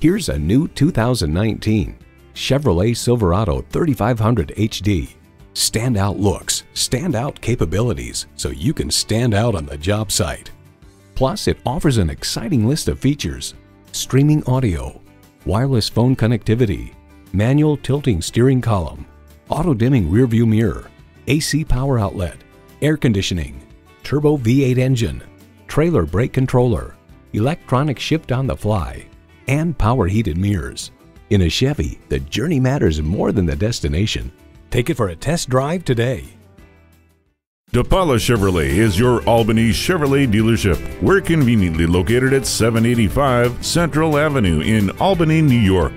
Here's a new 2019 Chevrolet Silverado 3500 HD. Standout looks, standout capabilities, so you can stand out on the job site. Plus, it offers an exciting list of features. Streaming audio, wireless phone connectivity, manual tilting steering column, auto-dimming rearview mirror, AC power outlet, air conditioning, turbo V8 engine, trailer brake controller, electronic shift on the fly, and power heated mirrors. In a Chevy, the journey matters more than the destination. Take it for a test drive today. DePaula Chevrolet is your Albany Chevrolet dealership. We're conveniently located at 785 Central Avenue in Albany, New York.